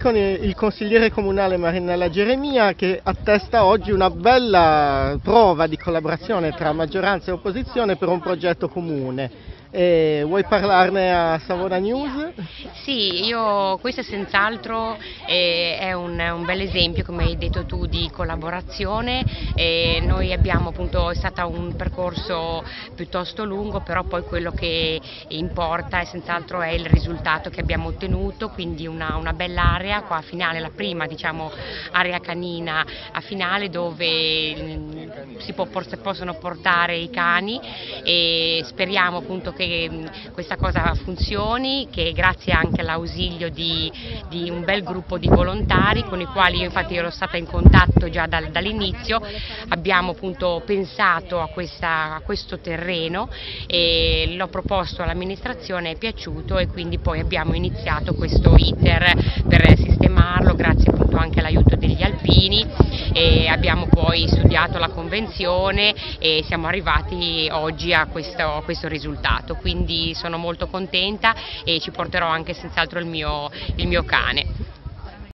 con il consigliere comunale Marinella Geremia che attesta oggi una bella prova di collaborazione tra maggioranza e opposizione per un progetto comune. E vuoi parlarne a Savona News? Sì, io, questo senz'altro eh, è un, un bel esempio, come hai detto tu, di collaborazione. Eh, noi abbiamo appunto, è stato un percorso piuttosto lungo, però poi quello che importa è senz'altro è il risultato che abbiamo ottenuto, quindi una, una bella area qua a finale, la prima diciamo area canina a finale dove possono portare i cani e speriamo appunto che mm, questa cosa funzioni, che grazie anche all'ausilio di, di, un bel gruppo di volontari con i quali io infatti ero stata in contatto già dal, dall'inizio, abbiamo appunto pensato a, questa, a questo terreno e l'ho proposto all'amministrazione, è piaciuto e quindi poi abbiamo iniziato questo iter per sistemarlo grazie appunto anche all'aiuto degli alpini e abbiamo poi studiato la convenzione e siamo arrivati oggi a questo, a questo risultato, quindi sono molto contenta e ci porterò anche senz'altro il il mio cane.